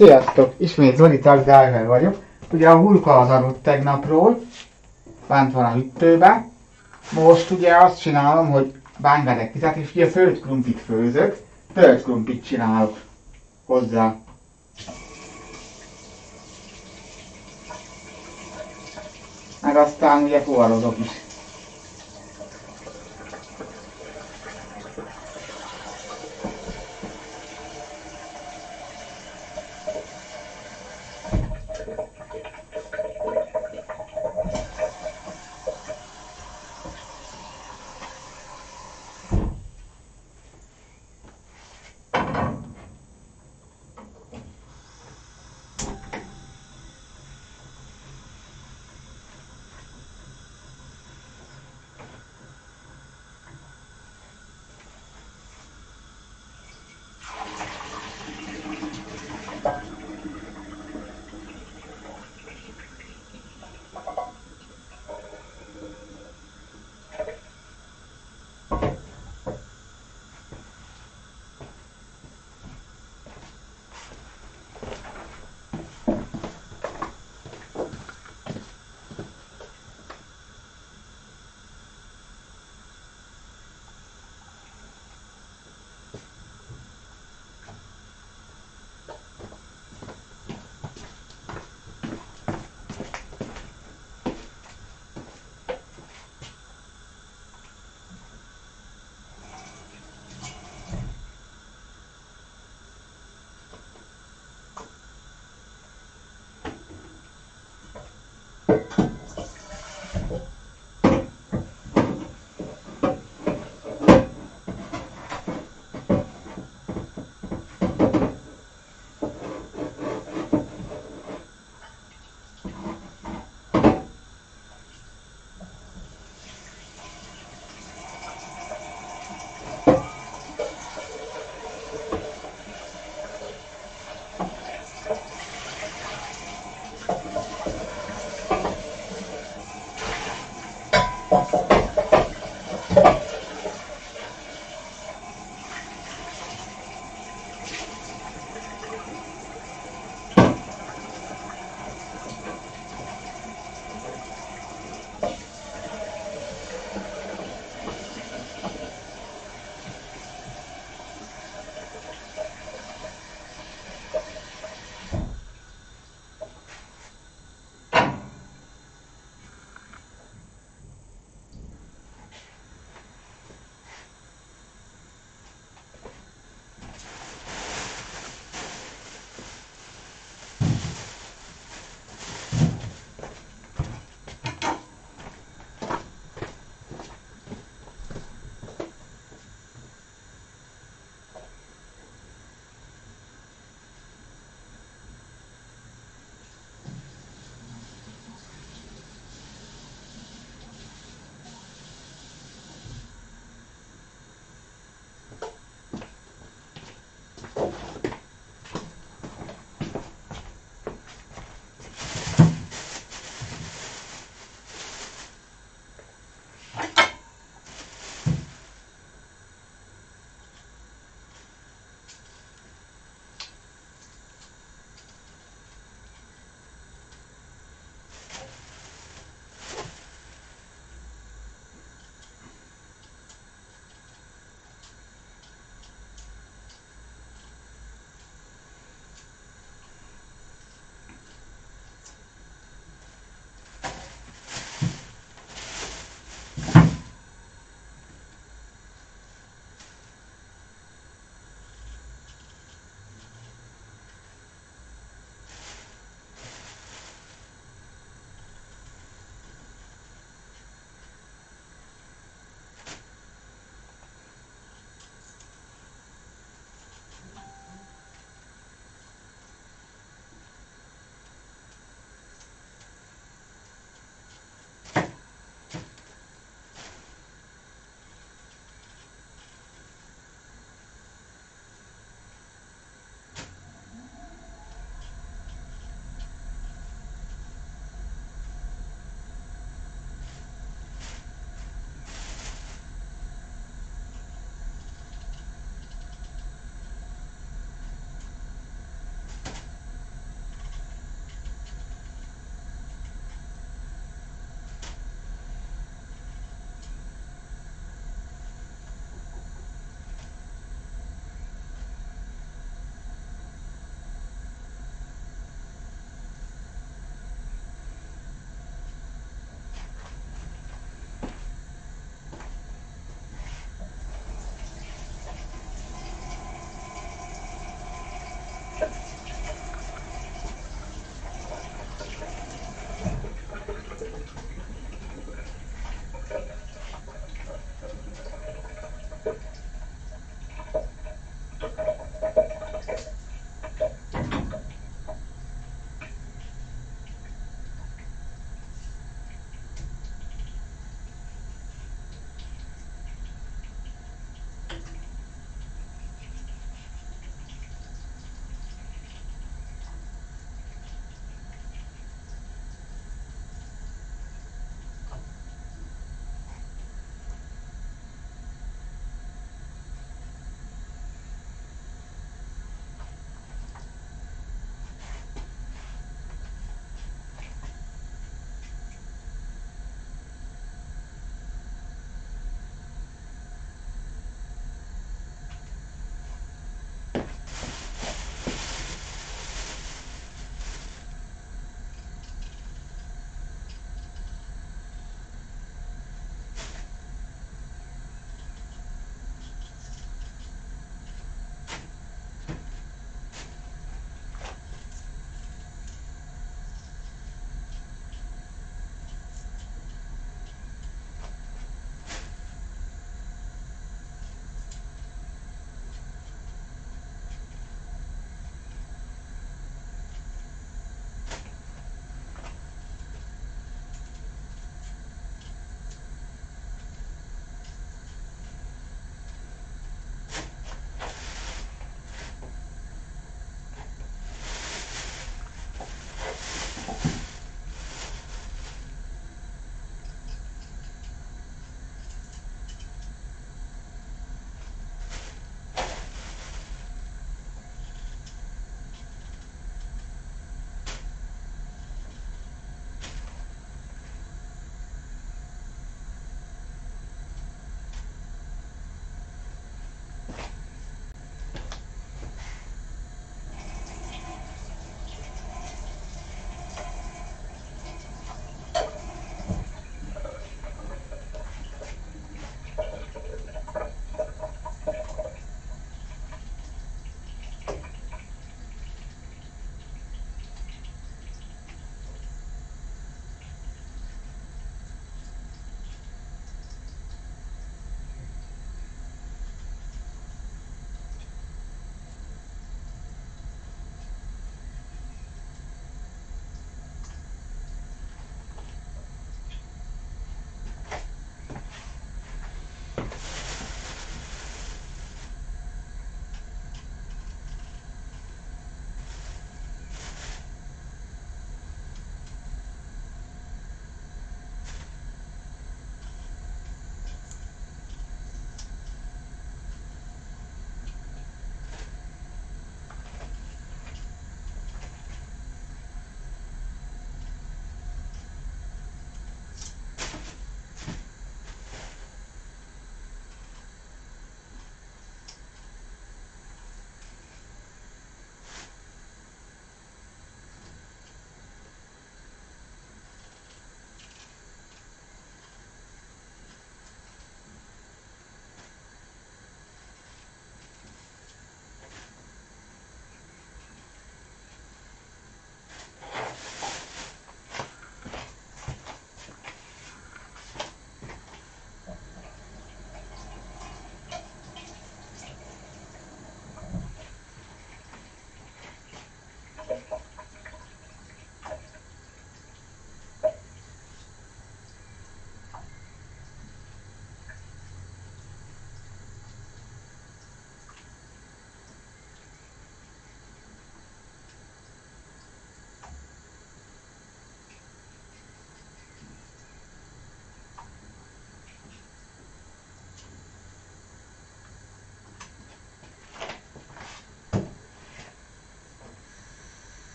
Sziasztok! Ismét Zoli Tagdiver vagyok. Ugye a hulka az aludt tegnapról, bent van a hüttőbe. Most ugye azt csinálom, hogy bángadek tizet, és ugye főtt krumpit főzök, főtt krumpit csinálok hozzá. Meg aztán ugye fuvarozok is.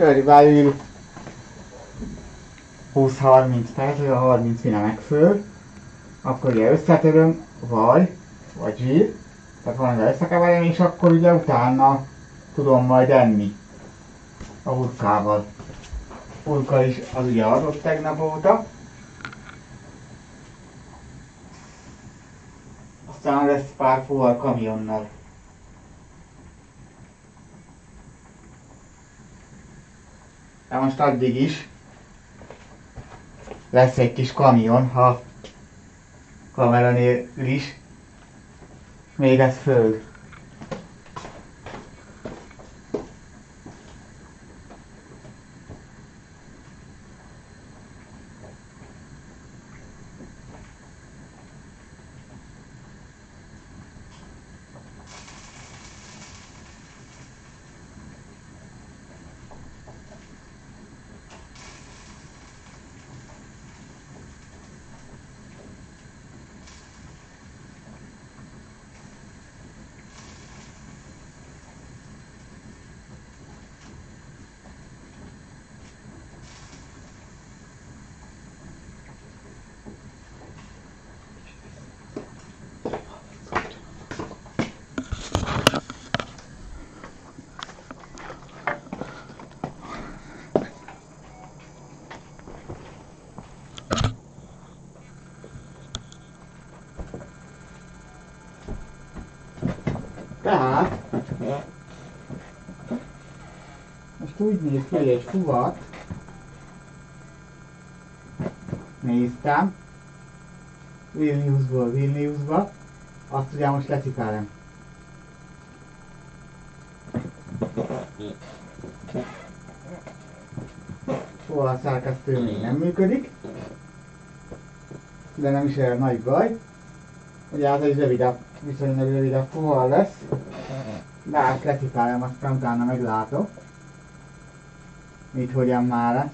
Körülbelül 20-30 perc, vagy a 30 mire megfől, akkor ugye összetöröm vaj, vagy zsír, tehát valamivel összekeverem, és akkor ugye utána tudom majd enni a hurkával. Hurka is az ugye adott tegnap óta. Aztán lesz pár fuvar kamionnal. De most addig is lesz egy kis kamion, ha kamera nélkül is. Még ez föld. Tehát, most úgy néz ki, hogy egy fuvat. Néztem, Vilniusból Vilniusba, azt ugye most lecipelem. Fuval szerkesztő még nem működik, de nem is olyan nagy baj. Ugye az egy rövidebb, viszonylag rövidebb fuval lesz, de hát lecipelem, aztán utána meglátok, Mei, 嘛了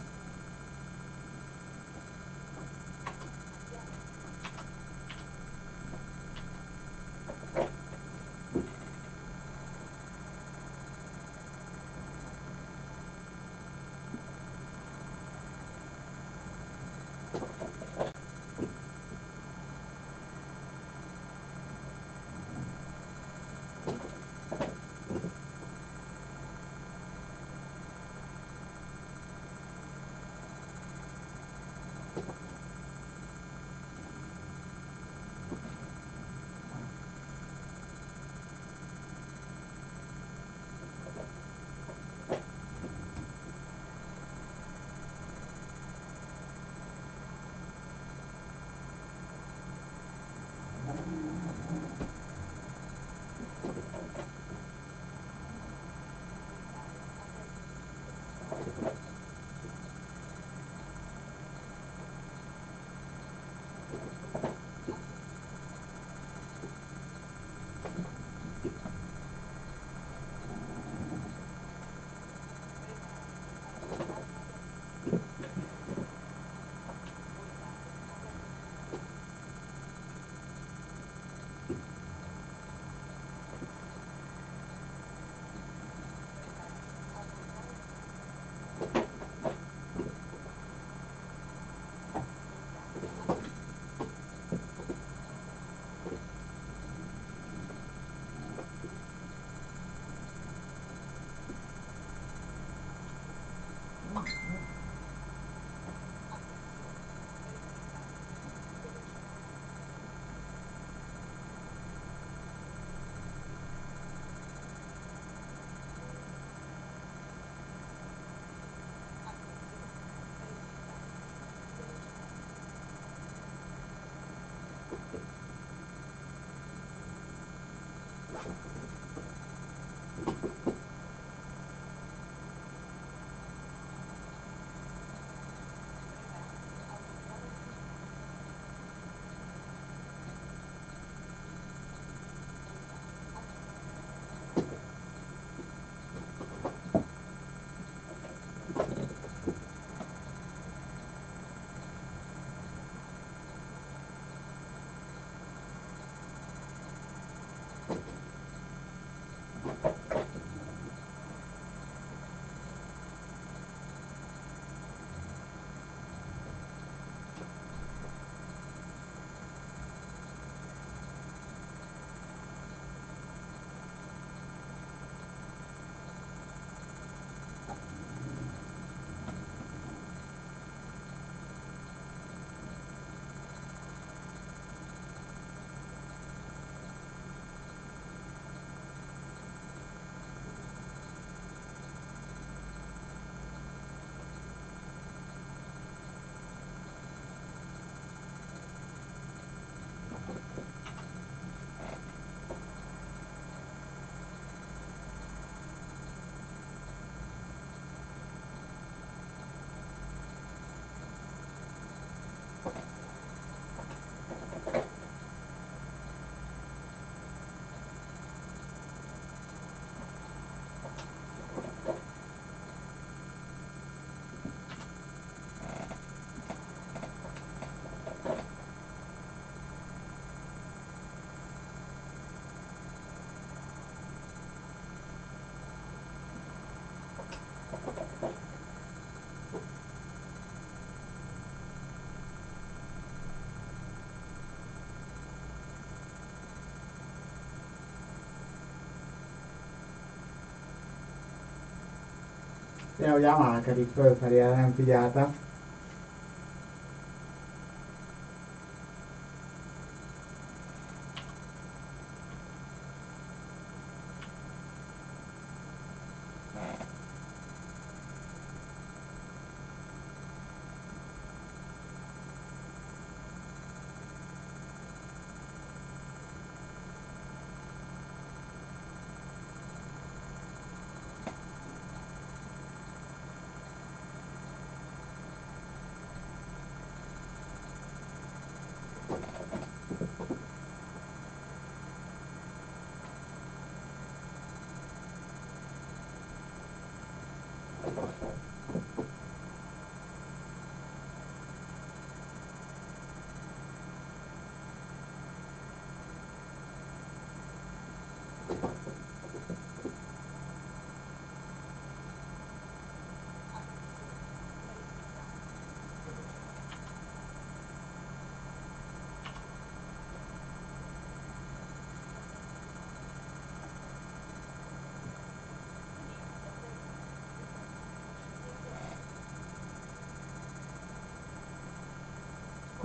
már lesz. Ja, hogy emelkedik fölfelé, nem figyeltem.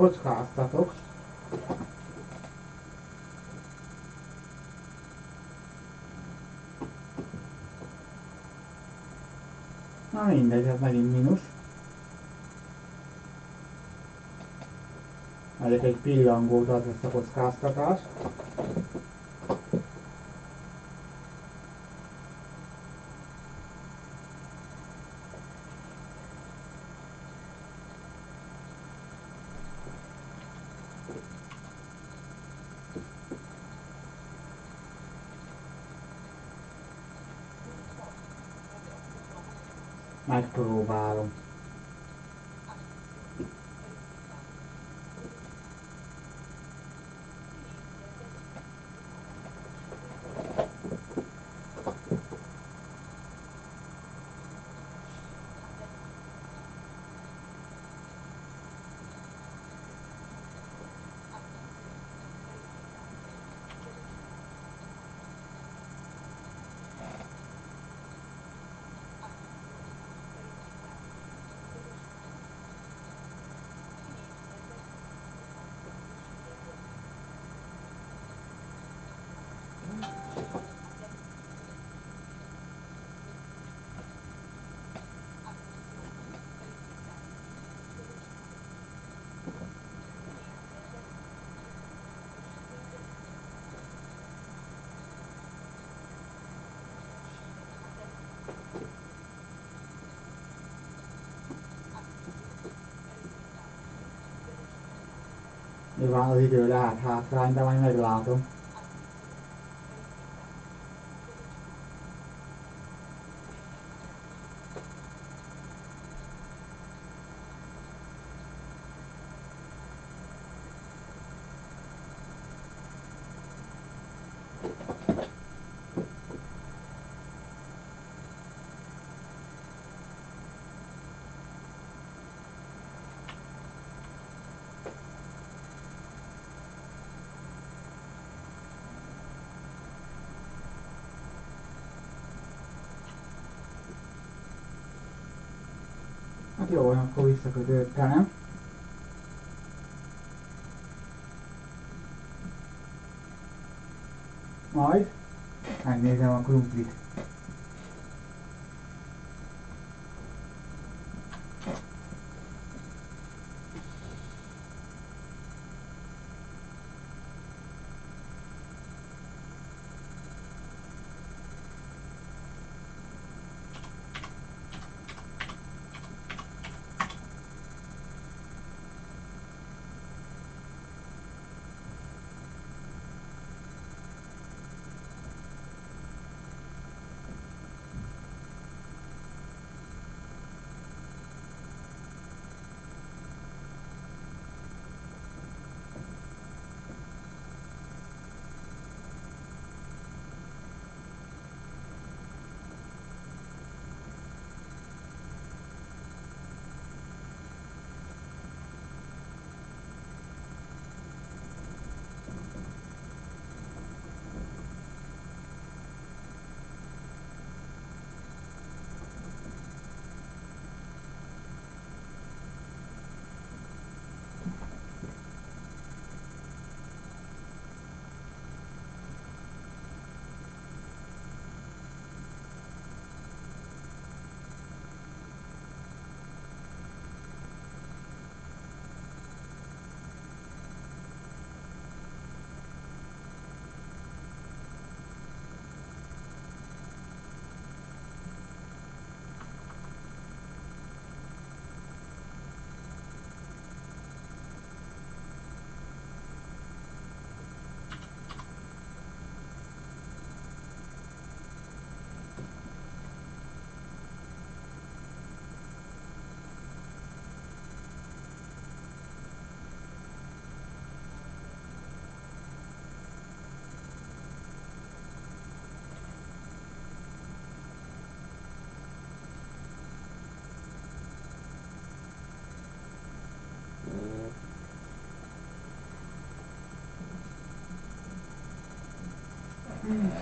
Kockáztatok. Na mindegy, ez megint mínusz. Megyek egy pillangót, az lesz a kockáztatás. back door. วางอวิเดลาทาครานตะวันไม่ลาตรง jó, akkor visszakötődtem. Majd megnézem a krumplit. Mm.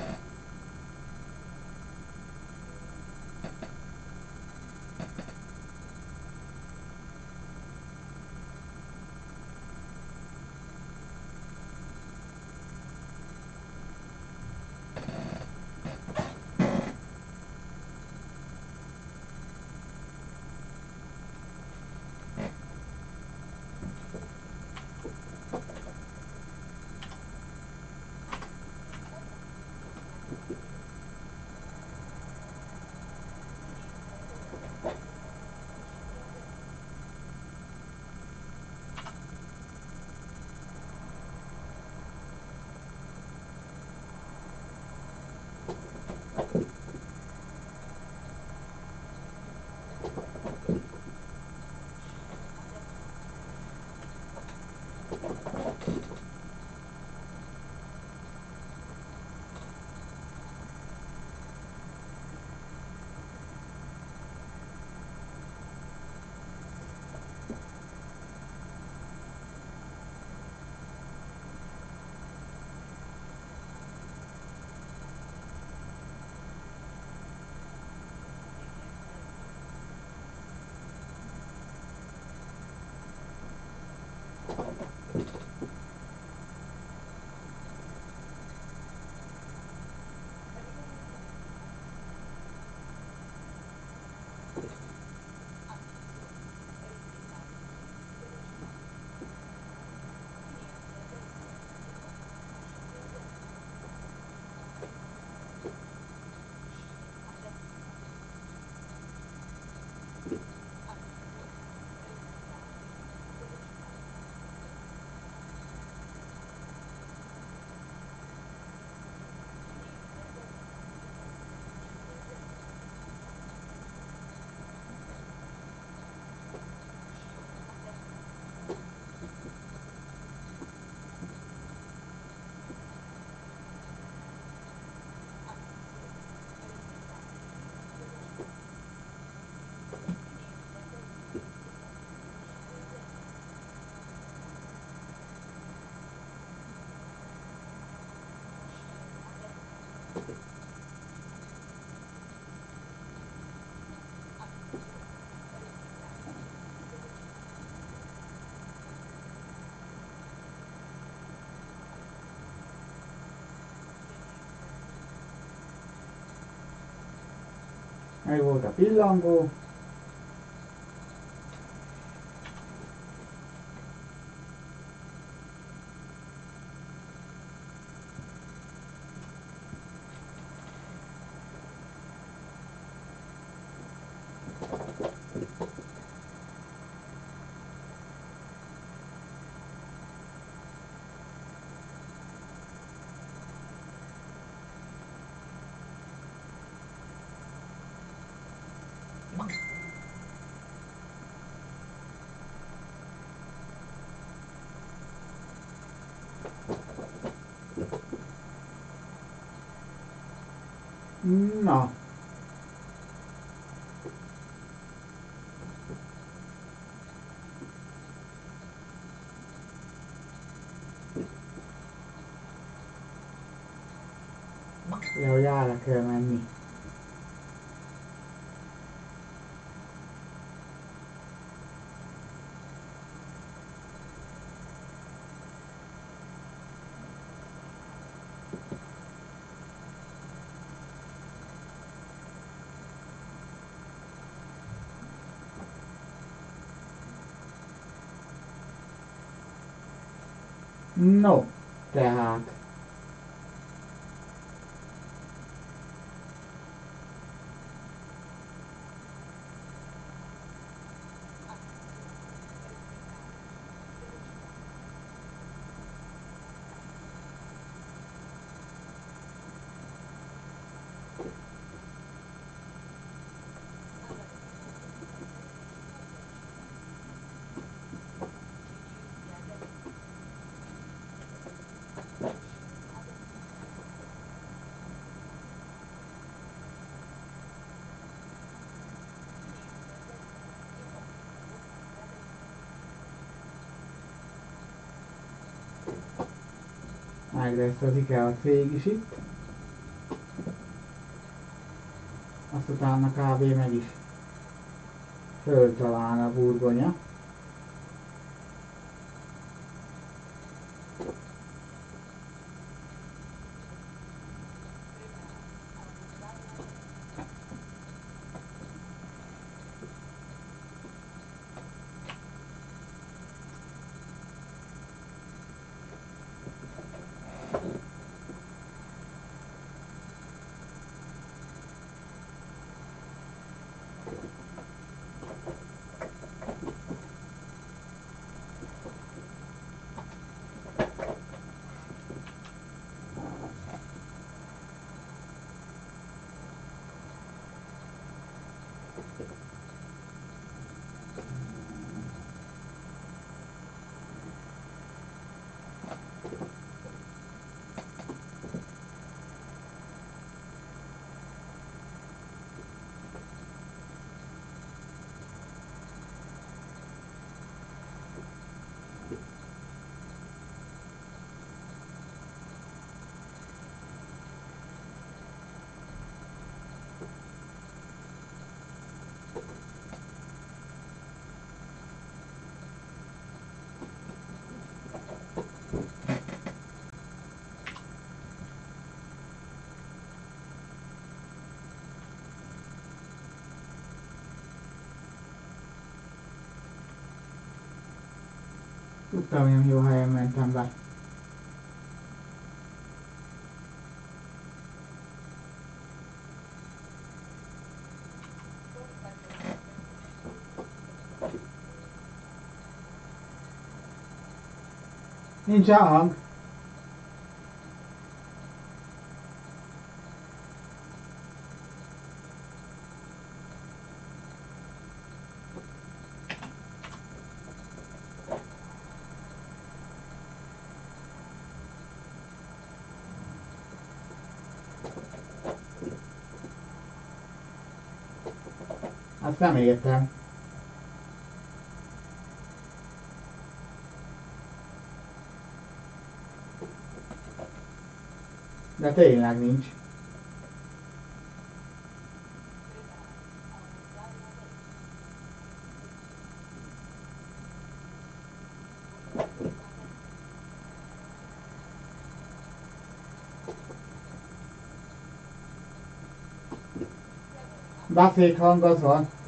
Meg volt a pillangó. Na. Ja, hogy ára kell menni. No, tehát. vágd ezt az ikea cég is itt. Azt utána kb. meg is föltalál a burgonya. Tudtam, hogy jó helyen mentem be. Nincs hang. Azt nem értem. De tényleg nincs. Beszédhang az van.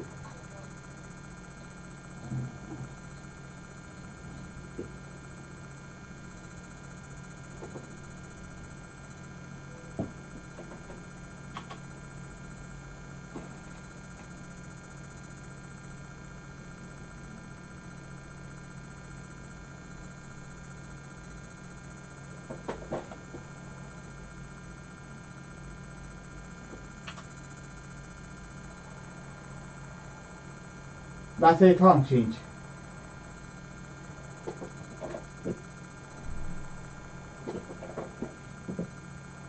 Beszédhang sincs.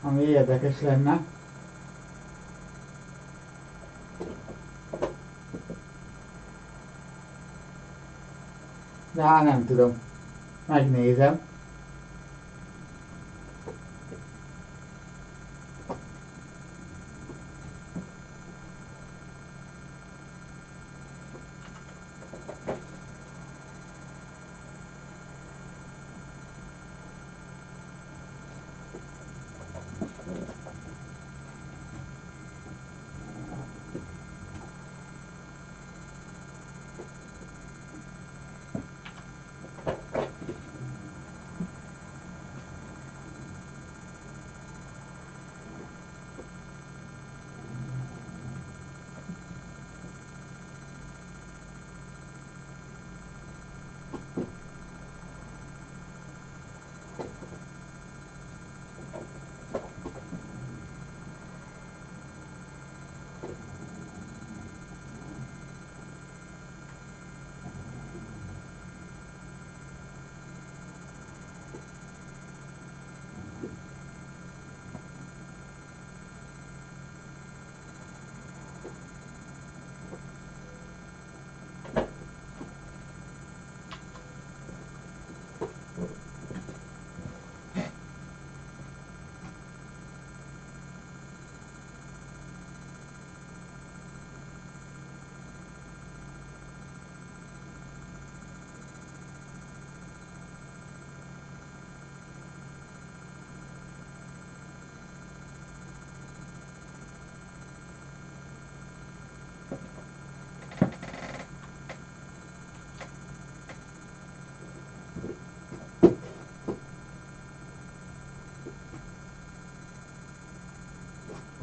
Ami érdekes lenne. De hát nem tudom. Megnézem.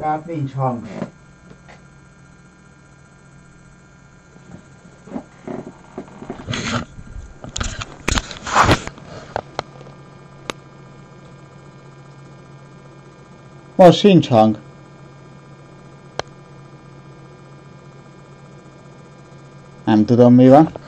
Tehát nincs hang. Most sincs hang. Nem tudom mi van.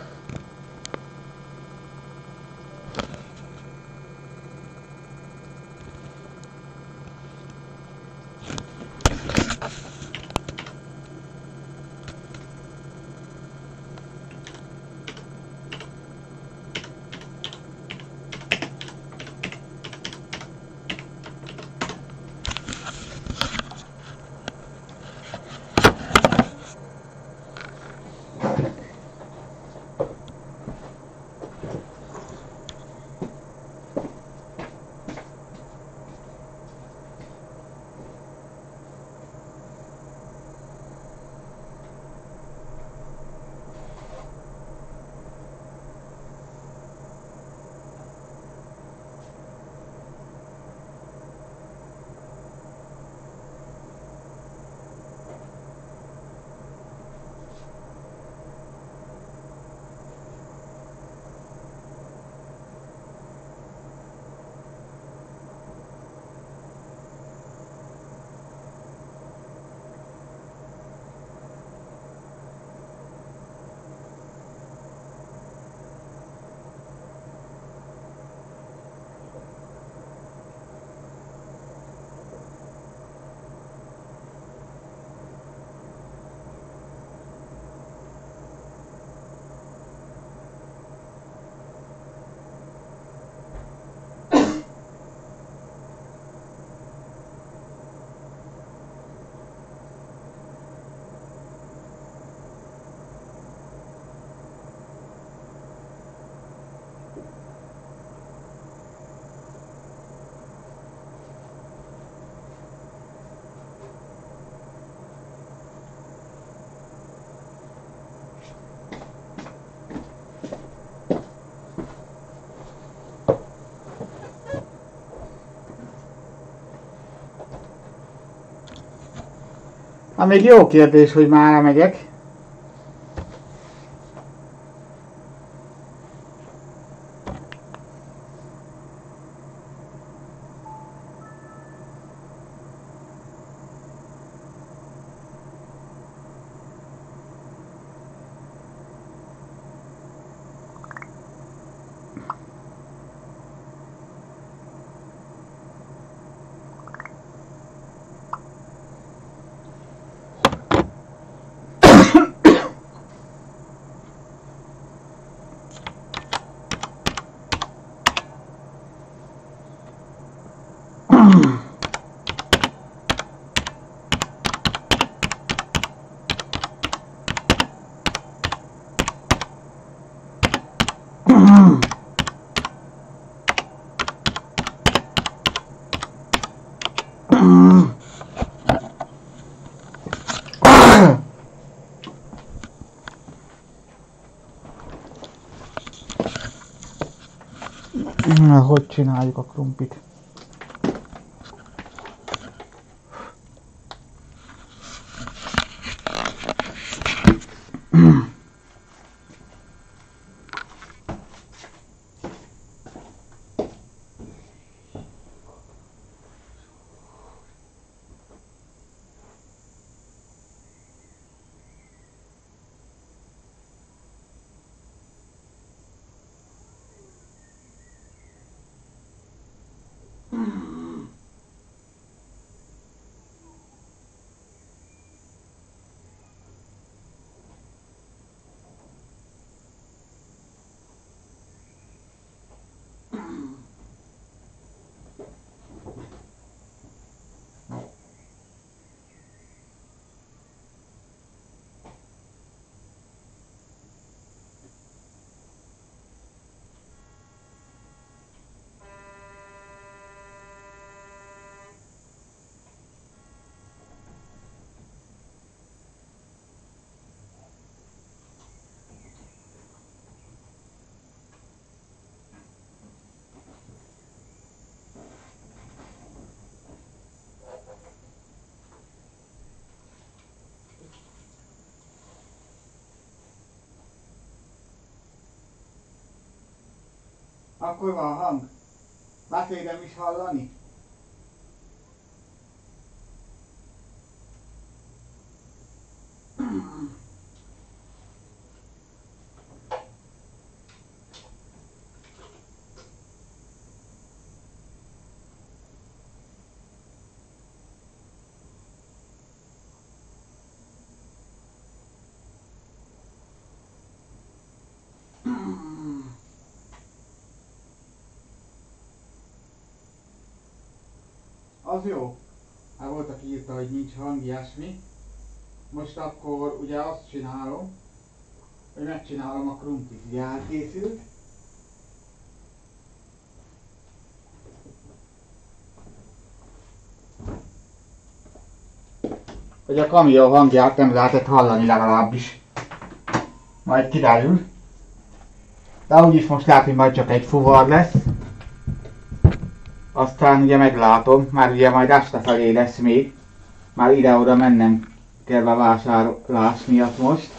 Hát még jó kérdés, hogy már megyek. Hogy csináljuk a krumpit? Akkor van hang. Beszédem is hallani? Az jó. Hát volt, aki írta, hogy nincs hang, ilyesmi. Most akkor ugye azt csinálom, hogy megcsinálom a krumplit. Ugye elkészült. Hogy a kamió hangját nem lehetett hallani legalábbis. Majd kiderül. De úgyis most lehet, majd csak egy fuvar lesz. Aztán ugye meglátom, már ugye majd este felé lesz még. Már ide-oda mennem kell a vásárlás miatt most.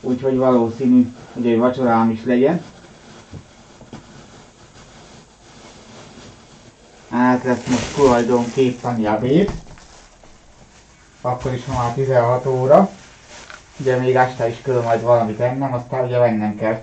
Úgyhogy valószínű, hogy egy vacsorám is legyen. Hát lesz most tulajdonképpen ebéd. Akkor is már 16 óra. Ugye még este is kell majd valamit ennem, aztán ugye mennem kell.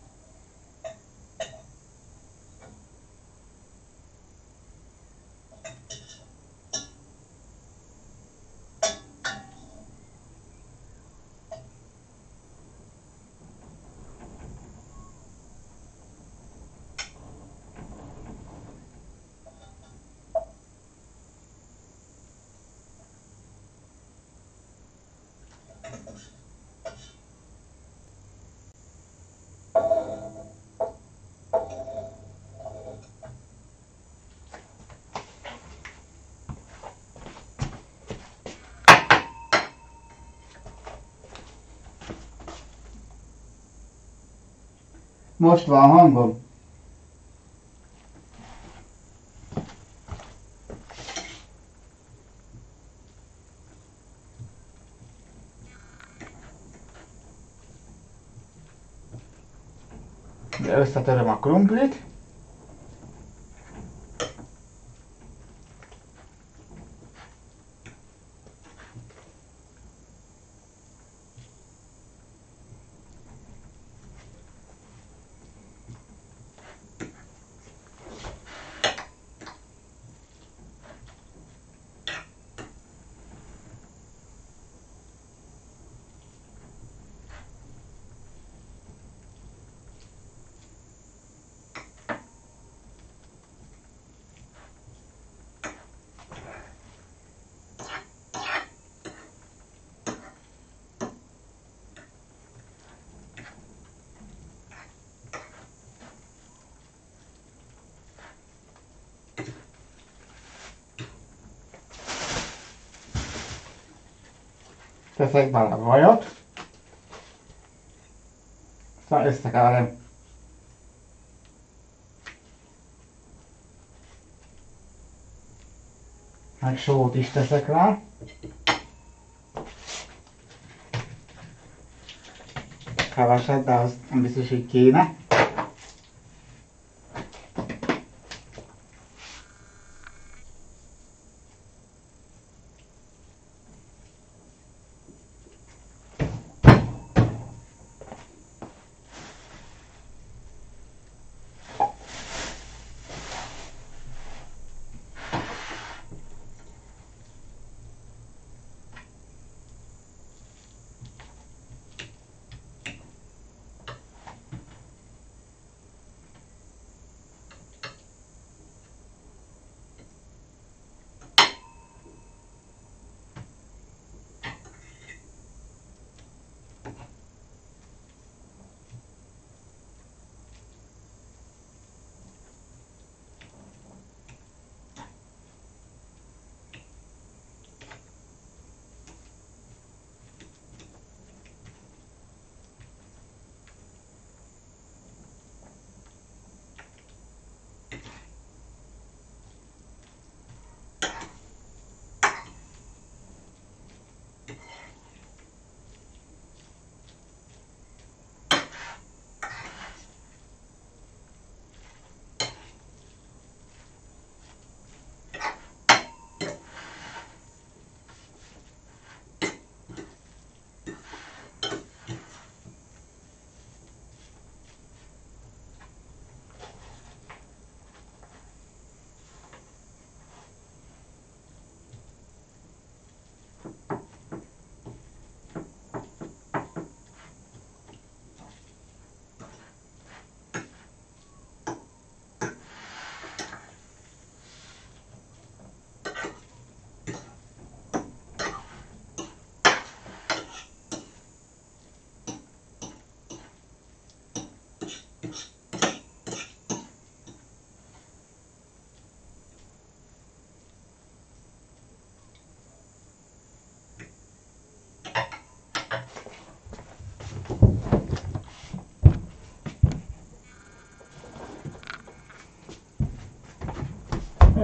Most van hangom? De összetöröm a krumplit. Teszek bele a vajat, aztán összekeverem. Meg sót is teszek rá. Keveset, de az nem biztos, hogy kéne.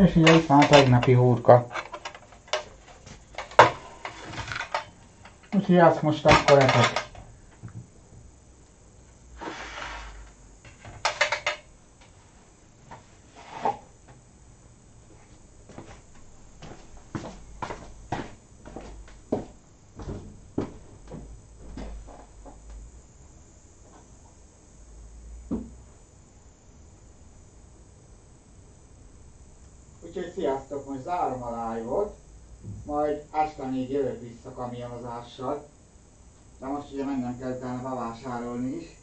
És ugye itt van a tegnapi hurka. Úgyhogy azt most akkor etek. Úgyhogy sziasztok, most zárom a live-ot, majd este még jövök vissza kamionozással, de most ugye mennem kell utána bevásárolni is.